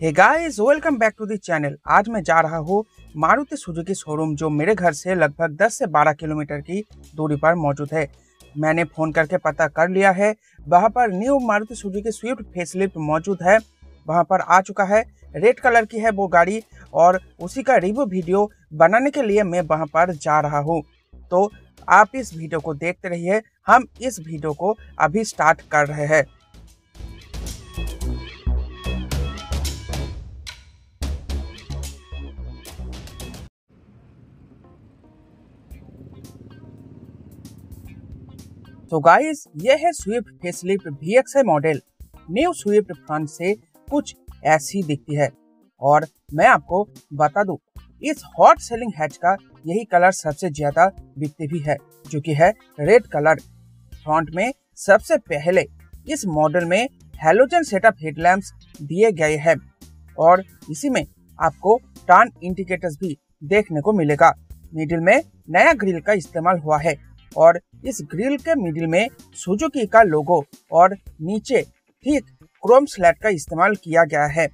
Hey guys welcome back to the channel आज मैं जा रहा हूँ मारुति सुजुकी शोरूम जो मेरे घर से लगभग 10 से 12 किलोमीटर की दूरी पर मौजूद है। मैंने फ़ोन करके पता कर लिया है, वहाँ पर new Maruti Suzuki Swift facelift मौजूद है। वहाँ पर आ चुका है रेड कलर की है वो गाड़ी और उसी का रिव्यू वीडियो बनाने के लिए मैं वहाँ पर जा रहा हूँ। तो आप इस वीडियो को देखते रहिए, हम इस वीडियो को अभी स्टार्ट कर रहे हैं। तो गाइस ये है Swift facelift V model new Swift front से कुछ ऐसी दिखती है। और मैं आपको बता दूँ, इस हॉट सेलिंग हैच का यही कलर सबसे ज़्यादा बिकते भी है, जो कि है रेड कलर फ्रंट में सबसे पहले इस मॉडल में हेलोजन सेटअप हेडलैम्प दिए गए हैं। और इसी में आपको टर्न इंडिकेटर्स भी देखने को मिलेगा। मिडिल में नया ग्रिल का इस्तेमाल हुआ है। और इस ग्रिल के मिडिल में सुजुकी का लोगो और नीचे ठीक क्रोम स्लैट का इस्तेमाल किया गया है।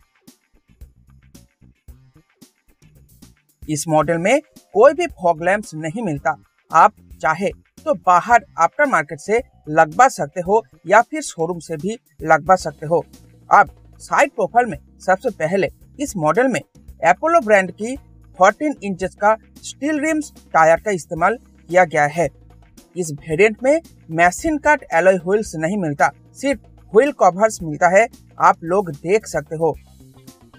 इस मॉडल में कोई भी फॉग लैंप्स नहीं मिलता। आप चाहे तो बाहर आफ्टर मार्केट से लगवा सकते हो या फिर शोरूम से भी लगवा सकते हो। अब साइड प्रोफ़ाइल में सबसे पहले इस मॉडल में अपोलो ब्रांड की 14 इंचेस का स्टील रिम्स टायर का इस्तेमाल किया गया है। इस वेरिएंट में मशीन कट एलोय व्हील्स नहीं मिलता, सिर्फ़ व्हील कवर्स मिलता है, आप लोग देख सकते हो।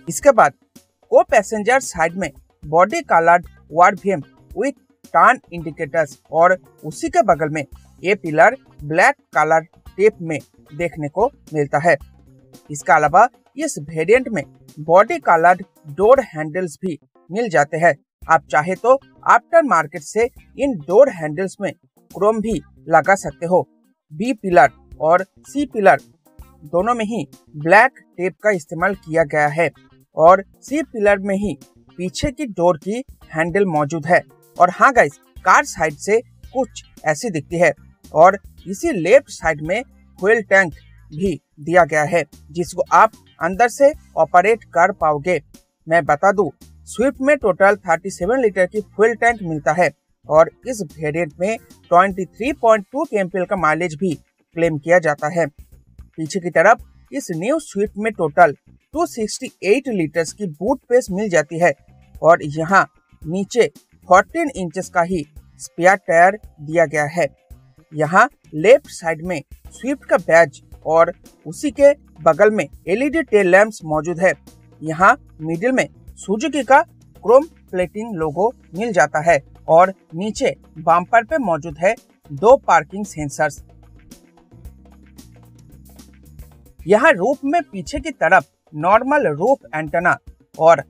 इसके बाद को पैसेंजर साइड में बॉडी कलर्ड वार्ड भीम विथ टर्न इंडिकेटर्स और उसी के बगल में ये पिलर ब्लैक कलर टेप में देखने को मिलता है। इसके अलावा, इस वेरिएंट में बॉडी कलर्ड डोर हैंडल्स भी मिल जाते हैं। आप चाहे तो आफ्टर मार्केट से इन डोर हैंडल्स में क्रोम भी लगा सकते हो। बी पिलर और सी पिलर दोनों में ही ब्लैक टेप का इस्तेमाल किया गया है और सी पिलर में ही पीछे की डोर की हैंडल मौजूद है। और हाँ गाइस कार साइड से कुछ ऐसी दिखती है और इसी लेफ़्ट साइड में फ्यूल टैंक भी दिया गया है, जिसको आप अंदर से ऑपरेट कर पाओगे। मैं बता दूँ स्विफ्ट में टोटल 37 लीटर की फ्यूल टैंक मिलता है। और इस वेरिएंट में 23.2 केएमपीएल का माइलेज भी क्लेम किया जाता है। पीछे की तरफ़ इस न्यू स्विफ्ट में टोटल 268 लीटर्स की बूट पेस मिल जाती है और यहाँ नीचे 14 इंचेस का ही स्पेयर टायर दिया गया है। यहाँ लेफ़्ट साइड में स्विफ्ट का बैज और उसी के बगल में एलईडी टेल लैंप्स मौजूद है। यहाँ मिडिल में सुजुकी का क्रोम प्लेटिंग लोगो मिल जाता है और नीचे बम्पर पे मौजूद है दो पार्किंग सेंसर्स। यहाँ रूफ में पीछे की तरफ़ नॉर्मल रूफ एंटेना और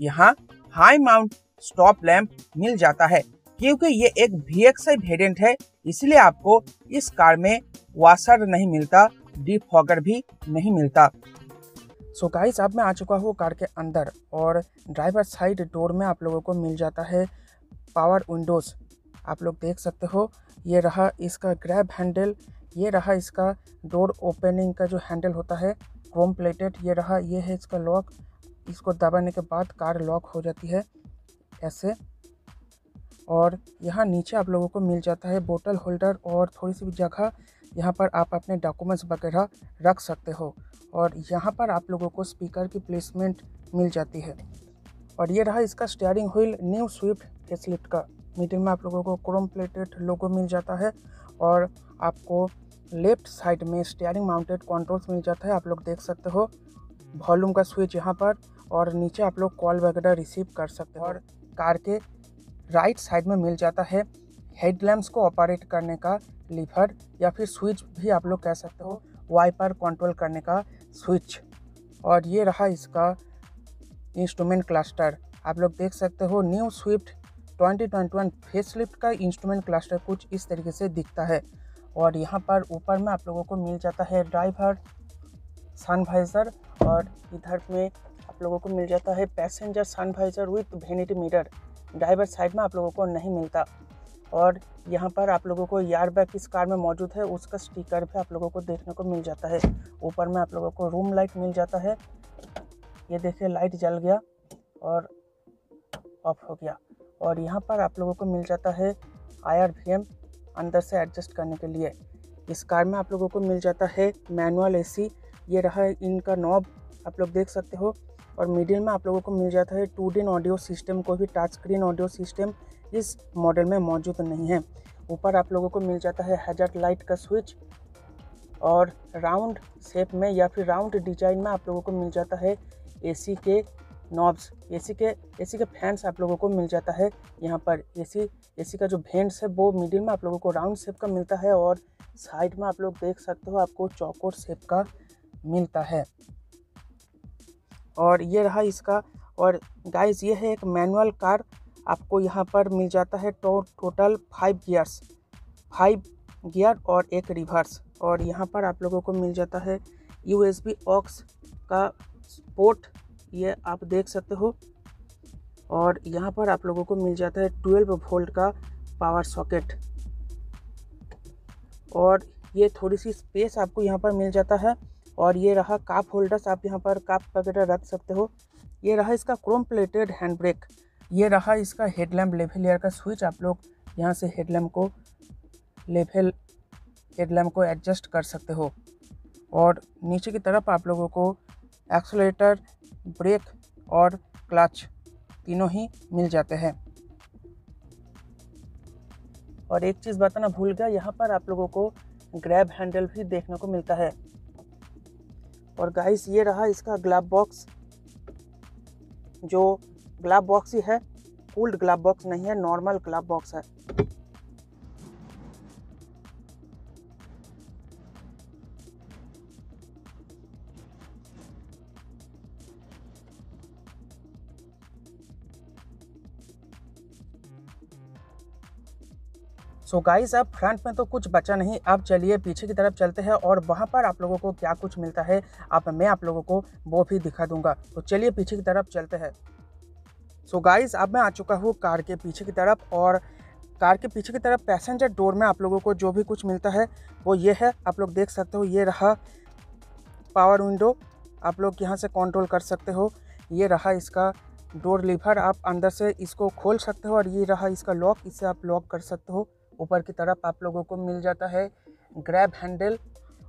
यहाँ हाई माउंट स्टॉप लैंप मिल जाता है, क्योंकि ये एक वी एक्स आई वेरियंट है, इसलिए आपको इस कार में वाशर नहीं मिलता, डीप फॉगर भी नहीं मिलता। सो so गाइस अब मैं आ चुका हूँ कार के अंदर और ड्राइवर साइड डोर में आप लोगों को मिल जाता है पावर विंडोज़ आप लोग देख सकते हो, ये रहा इसका ग्रैब हैंडल ये रहा इसका डोर ओपनिंग का जो हैंडल होता है क्रोम प्लेटेड ये रहा, ये है इसका लॉक इसको दबाने के बाद कार लॉक हो जाती है, ऐसे। और यहाँ नीचे आप लोगों को मिल जाता है बोतल होल्डर और थोड़ी सी भी जगह यहाँ पर आप अपने डॉक्यूमेंट्स वगैरह रख सकते हो और यहाँ पर आप लोगों को स्पीकर की प्लेसमेंट मिल जाती है। और ये रहा इसका steering wheel new Swift facelift का। मिडिल में आप लोगों को क्रोम प्लेटेड लोगो मिल जाता है और आपको लेफ़्ट साइड में स्टेयरिंग माउंटेड कंट्रोल्स मिल जाता है। आप लोग देख सकते हो वॉल्यूम का स्विच यहाँ पर और नीचे आप लोग कॉल वगैरह रिसीव कर सकते हो और कार के राइट साइड में मिल जाता है। हेडलैम्प्स को ऑपरेट करने का लीवर या फिर स्विच भी आप लोग कह सकते हो वाइपर कंट्रोल करने का स्विच और ये रहा इसका इंस्ट्रूमेंट क्लस्टर आप लोग देख सकते हो न्यू स्विफ्ट 2021 फेसलिफ्ट का इंस्ट्रूमेंट क्लस्टर कुछ इस तरीके से दिखता है। और यहाँ पर ऊपर में आप लोगों को मिल जाता है ड्राइवर सनवाइज़र और इधर में आप लोगों को मिल जाता है passenger sun visor with vanity mirror driver side में आप लोगों को नहीं मिलता। और यहाँ पर आप लोगों को यार बैग इस कार में मौजूद है, उसका स्टिकर भी आप लोगों को देखने को मिल जाता है। ऊपर में आप लोगों को रूम लाइट मिल जाता है। ये देखिए, लाइट जल गया और ऑफ़ हो गया। और यहाँ पर आप लोगों को मिल जाता है आई आर वी एम अंदर से एडजस्ट करने के लिए। इस कार में आप लोगों को मिल जाता है मैनुअल एसी ये रहा इनका नॉब, आप लोग देख सकते हो। और मिडिल में आप लोगों को मिल जाता है टू डिन ऑडियो सिस्टम, कोई भी टच स्क्रीन ऑडियो सिस्टम। इस मॉडल में मौजूद नहीं है। ऊपर आप लोगों को मिल जाता है हैजर्ड लाइट का स्विच और राउंड शेप में या फिर राउंड डिज़ाइन में आप लोगों को मिल जाता है एसी के नॉब्स एसी के एसी के फैंस आप लोगों को मिल जाता है यहाँ पर। एसी एसी का जो भेंट्स है वो मिडिल में आप लोगों को राउंड शेप का मिलता है और साइड में आप लोग देख सकते हो आपको चौकोर शेप का मिलता है। और ये रहा इसका। और गाइस ये है एक मैनुअल कार आपको यहाँ पर मिल जाता है to, total five gears. Five gear और एक रिवर्स। और यहाँ पर आप लोगों को मिल जाता है यू एस बी ऑक्स का पोर्ट। ये आप देख सकते हो। और यहाँ पर आप लोगों को मिल जाता है ट्वेल्व वोल्ट का पावर सॉकेट। और ये थोड़ी सी स्पेस आपको यहाँ पर मिल जाता है। और ये रहा काप होल्डर्स। आप यहाँ पर काप वगैरह रख सकते हो। ये रहा इसका क्रोम प्लेटेड हैंड ब्रेक। ये रहा इसका हेडलैम्प लेवल एयर का स्विच आप लोग यहाँ से हेडलैम्प को लेवल हेडलैम्प को एडजस्ट कर सकते हो। और नीचे की तरफ़ आप लोगों को एक्सोलेटर ब्रेक और क्लच तीनों ही मिल जाते हैं। और एक चीज़ बताना भूल गया, यहाँ पर आप लोगों को ग्रैब हैंडल भी देखने को मिलता है। और गाइस ये रहा इसका ग्लाब बॉक्स जो ग्लाब बॉक्स ही है। कूल्ड ग्लाब बॉक्स नहीं है, नॉर्मल ग्लाब बॉक्स है। सो so गाइस अब फ्रंट में तो कुछ बचा नहीं। अब चलिए पीछे की तरफ़ चलते हैं और वहाँ पर आप लोगों को क्या कुछ मिलता है अब मैं आप लोगों को वो भी दिखा दूँगा। तो चलिए पीछे की तरफ़ चलते हैं। सो so गाइस अब मैं आ चुका हूँ कार के पीछे की तरफ़ और कार के पीछे की तरफ़ पैसेंजर डोर में आप लोगों को जो भी कुछ मिलता है, वो ये है। आप लोग देख सकते हो, ये रहा पावर विंडो आप लोग यहाँ से कंट्रोल कर सकते हो। ये रहा इसका डोर लीवर आप अंदर से इसको खोल सकते हो और ये रहा इसका लॉक इसे आप लॉक कर सकते हो। ऊपर की तरफ़ आप लोगों को मिल जाता है ग्रैब हैंडल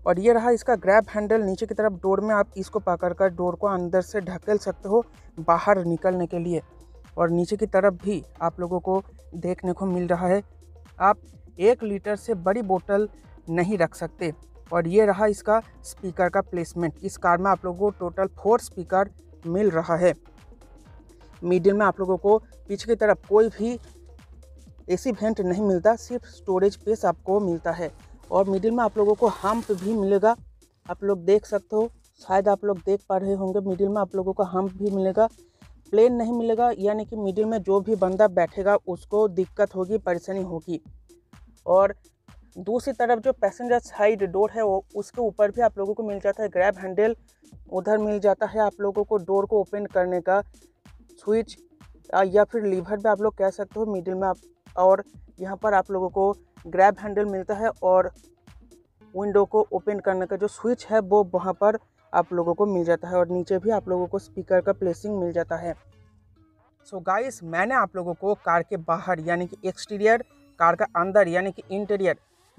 और ये रहा इसका ग्रैब हैंडल नीचे की तरफ़ डोर में आप इसको पकड़ कर डोर को अंदर से ढकेल सकते हो बाहर निकलने के लिए। और नीचे की तरफ़ भी आप लोगों को देखने को मिल रहा है। आप एक लीटर से बड़ी बोतल नहीं रख सकते। और ये रहा इसका स्पीकर का प्लेसमेंट। इस कार में आप लोगों को टोटल फोर स्पीकर मिल रहा है। मीडियम में आप लोगों को पीछे की तरफ़ कोई भी एसी वेंट नहीं मिलता, सिर्फ़ स्टोरेज पेस आपको मिलता है। और मिडिल में आप लोगों को हम्प भी मिलेगा। आप लोग देख सकते हो, शायद आप लोग देख पा रहे होंगे मिडिल में आप लोगों को हम्प भी मिलेगा। प्लेन नहीं मिलेगा, यानी कि मिडिल में जो भी बंदा बैठेगा, उसको दिक्कत होगी, परेशानी होगी। और दूसरी तरफ़ जो पैसेंजर साइड डोर है, वो उसके ऊपर भी आप लोगों को मिल जाता है ग्रैब हैंडल उधर मिल जाता है आप लोगों को डोर को ओपन करने का स्विच या फिर लीवर भी आप लोग कह सकते हो मिडिल में आप, और यहाँ पर आप लोगों को ग्रैब हैंडल मिलता है, और विंडो को ओपन करने का जो स्विच है, वो वहाँ पर आप लोगों को मिल जाता है और नीचे भी आप लोगों को स्पीकर का प्लेसिंग मिल जाता है। सो so गाइस मैंने आप लोगों को कार के बाहर यानी कि एक्सटीरियर कार का अंदर यानी कि इंटीरियर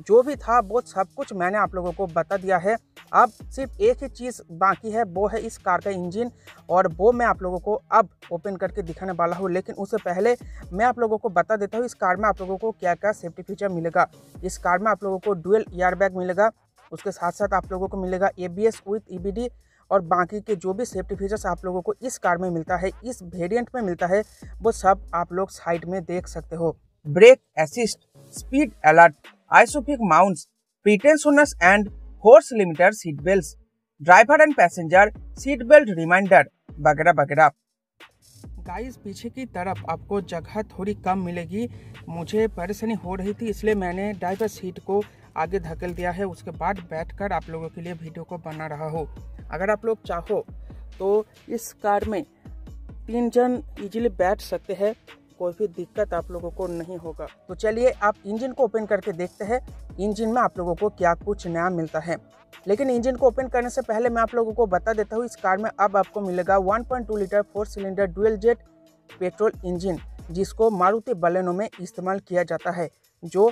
जो भी था, वो सब कुछ मैंने आप लोगों को बता दिया है। अब सिर्फ़ एक ही चीज़ बाकी है, वो है इस कार का इंजन और वो मैं आप लोगों को अब ओपन करके दिखाने वाला हूँ। लेकिन उससे पहले मैं आप लोगों को बता देता हूँ, इस कार में आप लोगों को क्या क्या सेफ्टी फीचर मिलेगा। इस कार में आप लोगों को डुअल एयर बैग मिलेगा उसके साथ साथ आप लोगों को मिलेगा A B S with E B D और बाकी के जो भी सेफ्टी फीचर्स आप लोगों को इस कार में मिलता है इस वेरिएंट में मिलता है वो सब आप लोग साइड में देख सकते हो। Brake assist speed alert ISOFIX mounts, pretensioners and horse limiter seat belt driver and passenger seat belt reminder वगैरह वगैरह गाइस पीछे की तरफ़ आपको जगह थोड़ी कम मिलेगी। मुझे परेशानी हो रही थी इसलिए मैंने ड्राइवर सीट को आगे धकेल दिया है, उसके बाद बैठकर आप लोगों के लिए वीडियो को बना रहा हो। अगर आप लोग चाहो तो इस कार में तीन जन इजीली बैठ सकते हैं, कोई भी दिक्कत आप लोगों को नहीं होगा। तो चलिए आप इंजन को ओपन करके देखते हैं, इंजन में आप लोगों को क्या कुछ नया मिलता है। लेकिन इंजन को ओपन करने से पहले मैं आप लोगों को बता देता हूँ, इस कार में अब आपको मिलेगा 1.2 litre four cylinder dual jet petrol engine जिसको मारुति बलेनो में इस्तेमाल किया जाता है, जो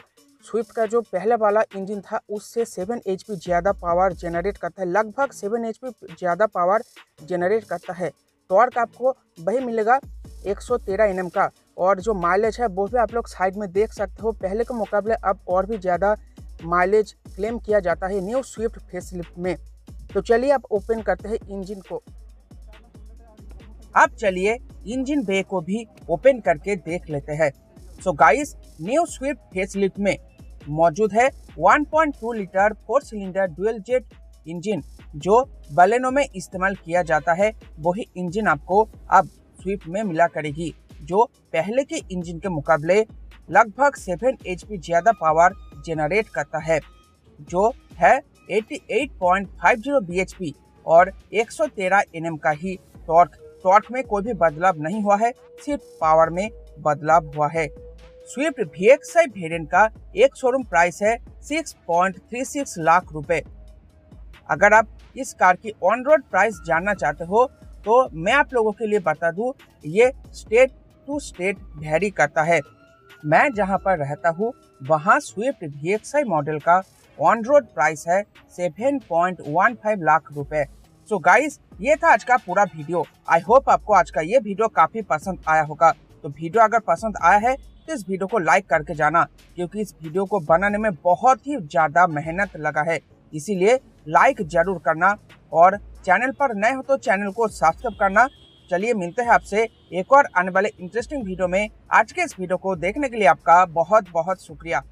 स्विफ्ट का जो पहले वाला इंजन था, उससे सेवन एच ज़्यादा पावर जनरेट करता है। लगभग सेवन एच ज़्यादा पावर जनरेट करता है। टॉर्क आपको वही मिलेगा 113 तेरह का। और जो माइलेज है, वो भी आप लोग साइड में देख सकते हो। पहले के मुकाबले अब और भी ज़्यादा माइलेज क्लेम किया जाता है न्यू स्विफ्ट फेसलिफ्ट में। तो चलिए आप ओपन करते हैं इंजन को। अब चलिए इंजन बे को भी ओपन करके देख लेते हैं। So guys new Swift facelift में मौजूद है। 1.2 litre four cylinder dual jet engine जो बलेनो में इस्तेमाल किया जाता है। वही इंजन आपको अब स्विफ्ट में मिला करेगी, जो पहले के इंजन के मुकाबले लगभग 7 एचपी ज़्यादा पावर जेनरेट करता है, जो है 88.50 bhp और 113 एनएम का ही टॉर्क टॉर्क में कोई भी बदलाव नहीं हुआ है, सिर्फ़ पावर में बदलाव हुआ है। स्विफ्ट वी वेरिएंट का एक शोरूम प्राइस है 6.36 लाख रुपए। अगर आप इस कार की ऑन रोड प्राइस जानना चाहते हो तो मैं आप लोगों के लिए बता दूँ, ये स्टेट टू स्टेट वेरी करता है। मैं जहाँ पर रहता हूँ, वहाँ स्विफ्ट वी मॉडल का ऑन रोड प्राइस है 7.15 लाख रुपए। सो so गाइस ये था आज का पूरा वीडियो। आई होप आपको आज का ये वीडियो काफ़ी पसंद आया होगा। तो वीडियो अगर पसंद आया है तो इस वीडियो को लाइक करके जाना, क्योंकि इस वीडियो को बनाने में बहुत ही ज़्यादा मेहनत लगा है। इसीलिए लाइक ज़रूर करना और चैनल पर नए हो तो चैनल को सब्सक्राइब करना। चलिए मिलते हैं आपसे एक और आने वाले इंटरेस्टिंग वीडियो में। आज के इस वीडियो को देखने के लिए आपका बहुत बहुत शुक्रिया।